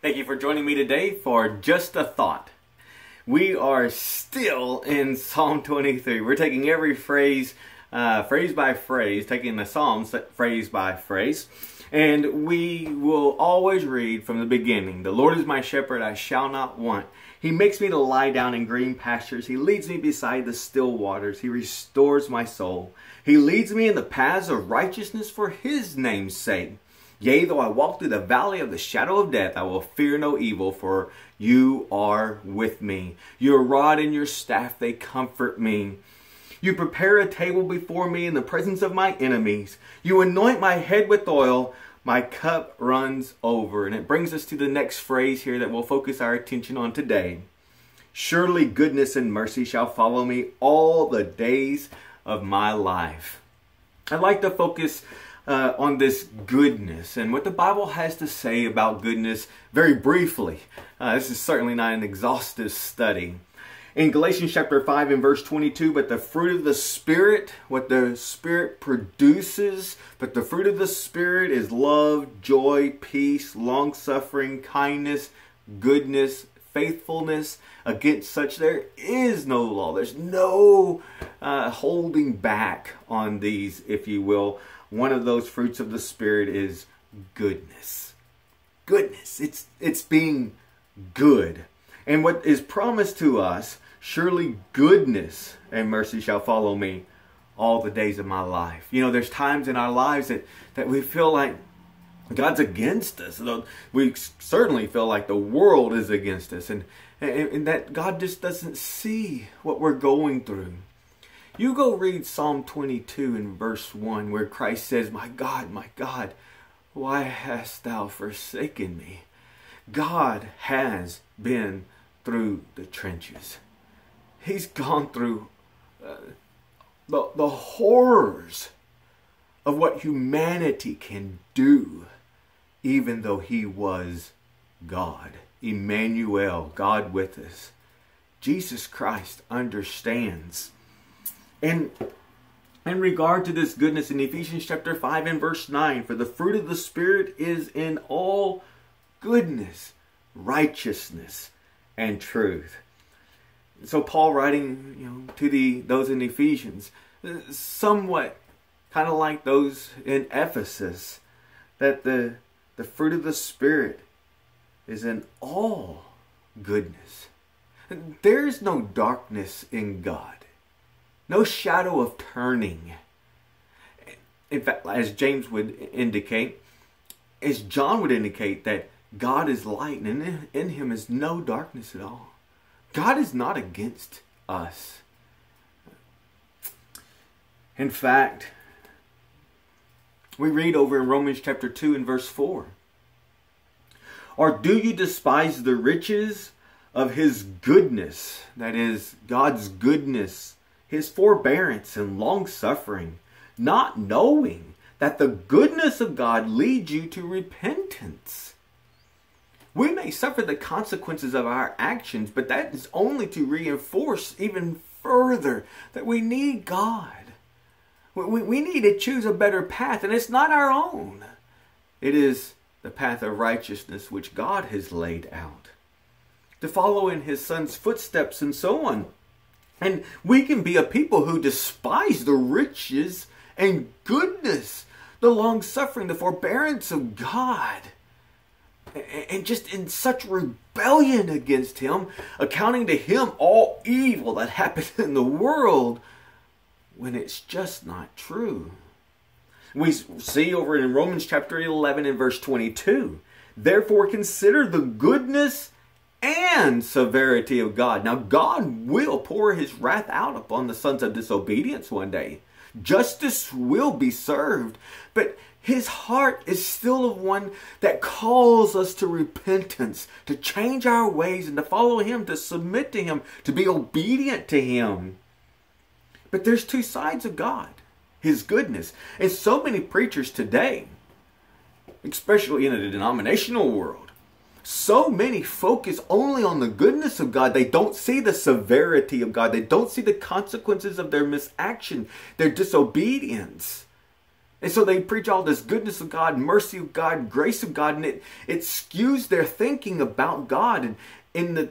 Thank you for joining me today for Just a Thought. We are still in Psalm 23. We're taking every phrase, uh, phrase by phrase, taking the Psalms phrase by phrase, and we will always read from the beginning The Lord is my shepherd, I shall not want. He makes me to lie down in green pastures. He leads me beside the still waters. He restores my soul. He leads me in the paths of righteousness for his name's sake. Yea, though I walk through the valley of the shadow of death, I will fear no evil, for you are with me. Your rod and your staff, they comfort me. You prepare a table before me in the presence of my enemies. You anoint my head with oil. My cup runs over. And it brings us to the next phrase here that we'll focus our attention on today. Surely goodness and mercy shall follow me all the days of my life. I'd like to focus uh, on this goodness and what the Bible has to say about goodness very briefly. Uh, this is certainly not an exhaustive study. In Galatians chapter 5 and verse 22, but the fruit of the Spirit, what the Spirit produces, but the fruit of the Spirit is love, joy, peace, long suffering, kindness, goodness, faithfulness. Against such there is no law. There's no uh, holding back on these, if you will one of those fruits of the Spirit is goodness. Goodness. It's, it's being good. And what is promised to us, surely goodness and mercy shall follow me all the days of my life. You know, there's times in our lives that, that we feel like God's against us. We certainly feel like the world is against us and, and, and that God just doesn't see what we're going through. You go read Psalm 22 in verse 1 where Christ says, My God, my God, why hast thou forsaken me? God has been through the trenches. He's gone through uh, the, the horrors of what humanity can do, even though he was God. Emmanuel, God with us. Jesus Christ understands and in regard to this goodness in Ephesians chapter 5 and verse 9, for the fruit of the Spirit is in all goodness, righteousness, and truth. So Paul writing, you know, to the those in Ephesians, somewhat kind of like those in Ephesus, that the the fruit of the Spirit is in all goodness. There is no darkness in God no shadow of turning. In fact, as James would indicate, as John would indicate, that God is light and in him is no darkness at all. God is not against us. In fact, we read over in Romans chapter 2 and verse 4. Or do you despise the riches of his goodness, that is, God's goodness, his forbearance and long suffering, not knowing that the goodness of God leads you to repentance. We may suffer the consequences of our actions, but that is only to reinforce even further that we need God. We, we need to choose a better path, and it's not our own. It is the path of righteousness which God has laid out. To follow in his son's footsteps and so on. And we can be a people who despise the riches and goodness, the long suffering, the forbearance of God. And just in such rebellion against Him, accounting to Him all evil that happens in the world when it's just not true. We see over in Romans chapter 11 and verse 22 Therefore, consider the goodness and severity of God. Now, God will pour his wrath out upon the sons of disobedience one day. Justice will be served, but his heart is still of one that calls us to repentance, to change our ways and to follow him, to submit to him, to be obedient to him. But there's two sides of God his goodness. And so many preachers today, especially in the denominational world, so many focus only on the goodness of God. They don't see the severity of God. They don't see the consequences of their misaction, their disobedience. And so they preach all this goodness of God, mercy of God, grace of God, and it, it skews their thinking about God and in the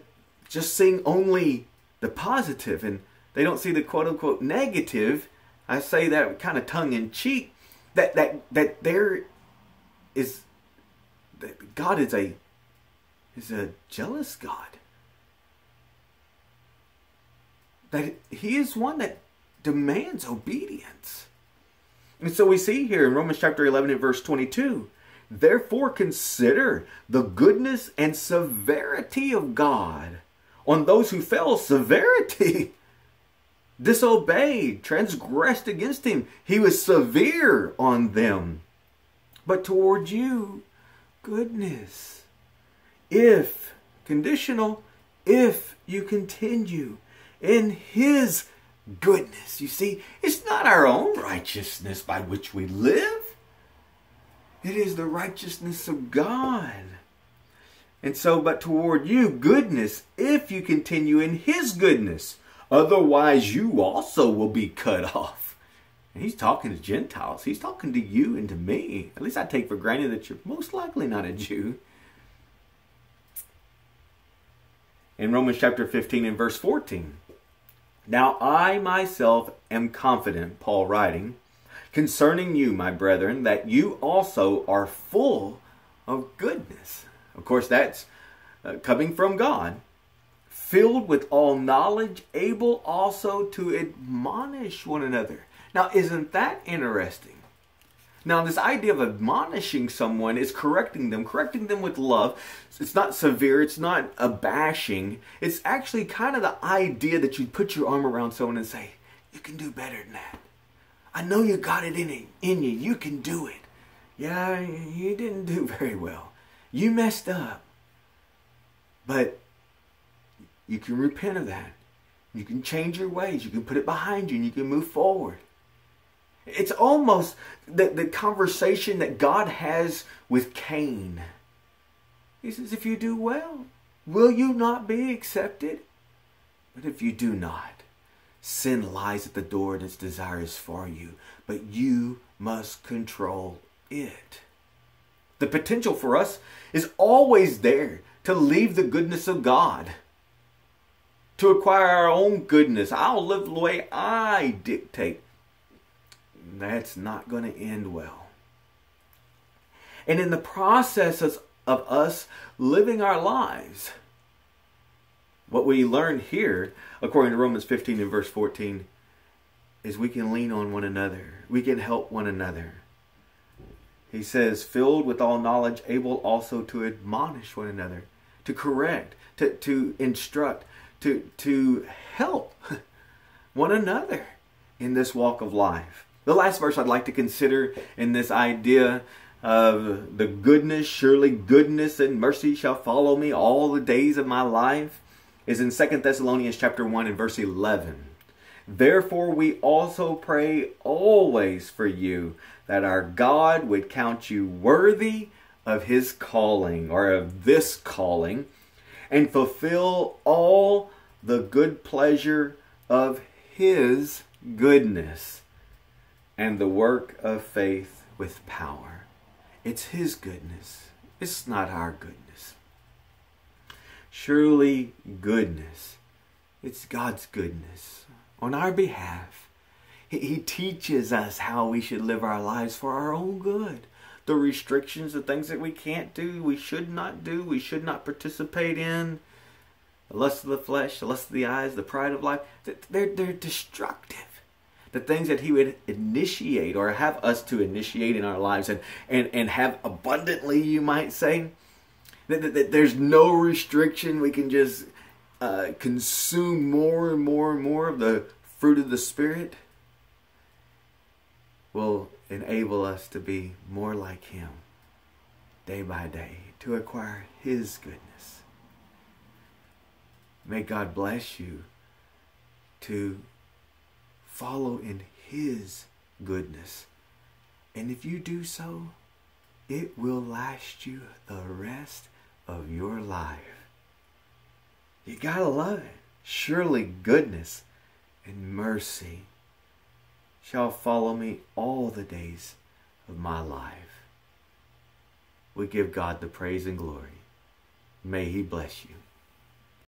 just seeing only the positive and they don't see the quote unquote negative. I say that kind of tongue in cheek, that that that there is that God is a is a jealous God. That he is one that demands obedience. And so we see here in Romans chapter 11 and verse 22 Therefore consider the goodness and severity of God on those who fell, severity, disobeyed, transgressed against him. He was severe on them. But toward you, goodness. If, conditional, if you continue in his goodness. You see, it's not our own righteousness by which we live. It is the righteousness of God. And so, but toward you, goodness, if you continue in His goodness. Otherwise, you also will be cut off. And He's talking to Gentiles. He's talking to you and to me. At least I take for granted that you're most likely not a Jew. In Romans chapter 15 and verse 14. Now I myself am confident, Paul writing, concerning you, my brethren, that you also are full of goodness. Of course, that's uh, coming from God, filled with all knowledge, able also to admonish one another. Now, isn't that interesting? Now, this idea of admonishing someone is correcting them, correcting them with love. It's not severe, it's not a bashing. It's actually kind of the idea that you put your arm around someone and say, You can do better than that. I know you got it in, it, in you. You can do it. Yeah, you didn't do very well. You messed up. But you can repent of that. You can change your ways. You can put it behind you and you can move forward. It's almost the, the conversation that God has with Cain. He says, If you do well, will you not be accepted? But if you do not, sin lies at the door and its desire is for you, but you must control it. The potential for us is always there to leave the goodness of God, to acquire our own goodness. I'll live the way I dictate that's not going to end well. And in the process of us living our lives, what we learn here, according to Romans 15 and verse 14, is we can lean on one another. We can help one another. He says, filled with all knowledge, able also to admonish one another, to correct, to, to instruct, to, to help one another in this walk of life. The last verse I'd like to consider in this idea of the goodness, surely goodness and mercy shall follow me all the days of my life, is in Second Thessalonians chapter 1 and verse 11. Therefore we also pray always for you that our God would count you worthy of his calling or of this calling and fulfill all the good pleasure of his goodness and the work of faith with power. It's His goodness, it's not our goodness. Surely, goodness, it's God's goodness on our behalf. He, he teaches us how we should live our lives for our own good. The restrictions, the things that we can't do, we should not do, we should not participate in. The lust of the flesh, the lust of the eyes, the pride of life, they're, they're destructive the things that he would initiate or have us to initiate in our lives and, and, and have abundantly, you might say. That, that, that there's no restriction. We can just uh, consume more and more and more of the fruit of the Spirit will enable us to be more like Him day by day, to acquire His goodness. May God bless you to follow in His goodness. And if you do so, it will last you the rest of your life. You gotta love it. Surely goodness and mercy shall follow me all the days of my life. We give God the praise and glory. May He bless you.